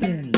Mm.